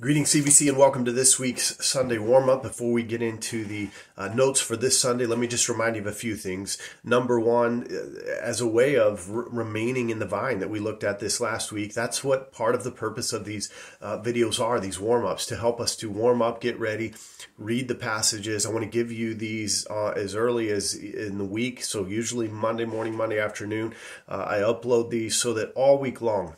Greetings, CBC, and welcome to this week's Sunday warm up. Before we get into the uh, notes for this Sunday, let me just remind you of a few things. Number one, uh, as a way of r- remaining in the vine that we looked at this last week, that's what part of the purpose of these uh, videos are, these warm ups, to help us to warm up, get ready, read the passages. I want to give you these uh, as early as in the week. So, usually Monday morning, Monday afternoon, uh, I upload these so that all week long,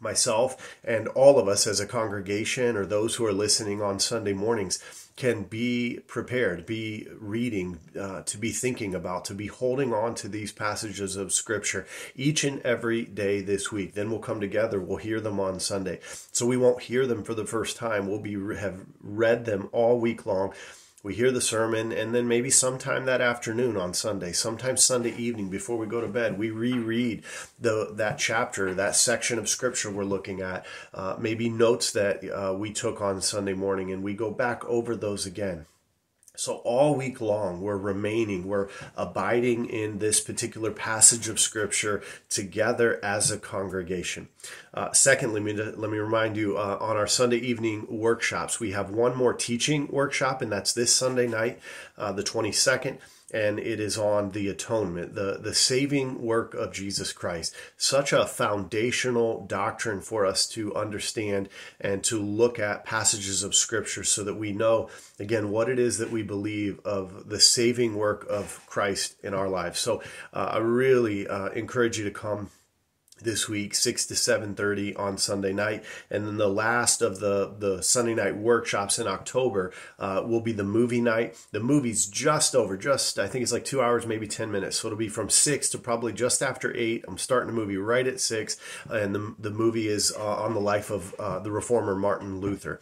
myself and all of us as a congregation or those who are listening on Sunday mornings can be prepared, be reading, uh, to be thinking about, to be holding on to these passages of Scripture each and every day this week. Then we'll come together, we'll hear them on Sunday. So we won't hear them for the first time. We'll be have read them all week long we hear the sermon, and then maybe sometime that afternoon on Sunday, sometimes Sunday evening before we go to bed, we reread the that chapter, that section of scripture we're looking at, uh, maybe notes that uh, we took on Sunday morning, and we go back over those again. So all week long, we're remaining, we're abiding in this particular passage of scripture together as a congregation. Uh, secondly, let me, let me remind you uh, on our Sunday evening workshops, we have one more teaching workshop, and that's this Sunday night, uh, the 22nd and it is on the atonement, the, the saving work of Jesus Christ. Such a foundational doctrine for us to understand and to look at passages of Scripture so that we know, again, what it is that we believe of the saving work of Christ in our lives. So uh, I really uh, encourage you to come this week 6 to 7.30 on sunday night. And then the last of the, the sunday night workshops in october uh, will be the movie night. The movie's just over just i think it's like two hours maybe 10 minutes. So it'll be from 6 to probably just after 8 i'm starting the movie right at 6 and the, the movie is uh, on the life of uh, the reformer martin luther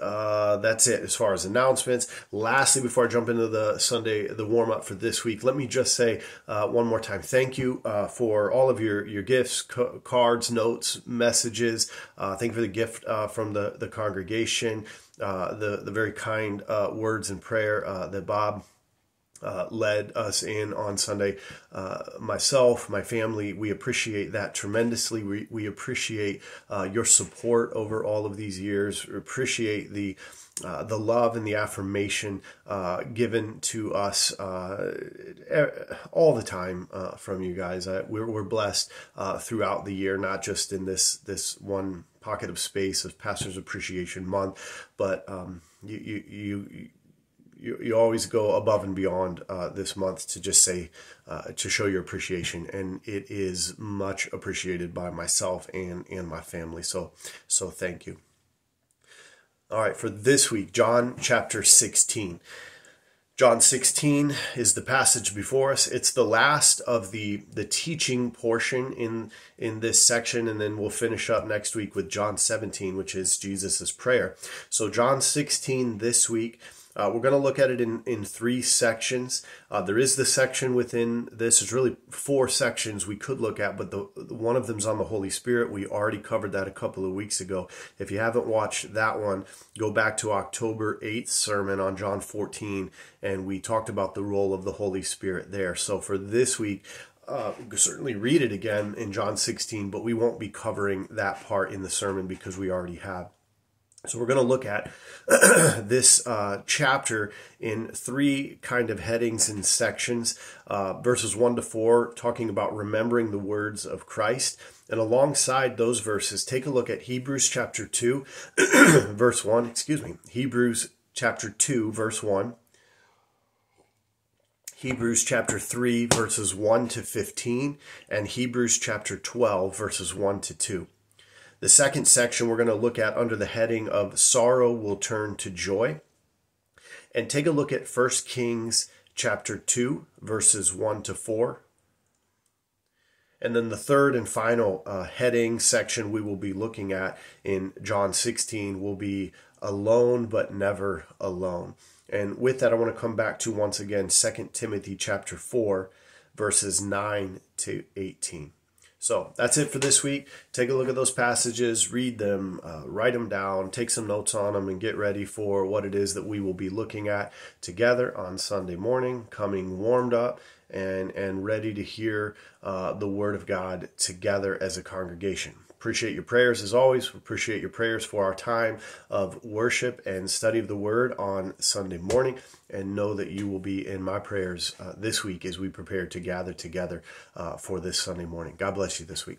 uh, that's it as far as announcements. Lastly, before I jump into the Sunday, the warm up for this week, let me just say uh, one more time thank you uh, for all of your, your gifts, cards, notes, messages. Uh, thank you for the gift uh, from the, the congregation, uh, the, the very kind words and prayer that Bob uh, led us in on Sunday. Uh, myself, my family, we appreciate that tremendously. We, we appreciate uh, your support over all of these years. We appreciate the uh, the love and the affirmation uh, given to us all the time from you guys. we're, we're blessed throughout the year, not just in this this one pocket of space of Pastors Appreciation Month, but um, you, you, you you, you always go above and beyond uh, this month to just say uh, to show your appreciation. And it is much appreciated by myself and and my family. So so thank you. All right for this week john chapter 16 John 16 is the passage before us. It's the last of the the teaching portion in in this section. And then we'll finish up next week with John 17 which is Jesus' prayer. So John 16 this week uh, we're going to look at it in, in three sections. Uh, there is the section within this. There's really four sections we could look at, but the one of them's on the Holy Spirit. We already covered that a couple of weeks ago. If you haven't watched that one, go back to October 8th sermon on John 14, and we talked about the role of the Holy Spirit there. So for this week, uh, certainly read it again in John 16, but we won't be covering that part in the sermon because we already have. So we're going to look at this uh, chapter in three kind of headings and sections. Uh, verses 1 to 4, talking about remembering the words of Christ. And alongside those verses, take a look at Hebrews chapter 2, verse 1. Excuse me. Hebrews chapter 2, verse 1. Hebrews chapter 3, verses 1 to 15, and Hebrews chapter 12, verses 1 to 2. The second section we're going to look at under the heading of Sorrow Will Turn to Joy. And take a look at 1 Kings chapter 2, verses 1 to 4. And then the third and final uh, heading section we will be looking at in John 16 will be alone but never alone. And with that, I want to come back to once again 2 Timothy chapter 4, verses 9 to 18. So that's it for this week. Take a look at those passages, read them, uh, write them down, take some notes on them, and get ready for what it is that we will be looking at together on Sunday morning, coming warmed up and, and ready to hear uh, the Word of God together as a congregation. Appreciate your prayers as always. Appreciate your prayers for our time of worship and study of the Word on Sunday morning. And know that you will be in my prayers uh, this week as we prepare to gather together uh, for this Sunday morning. God bless you this week.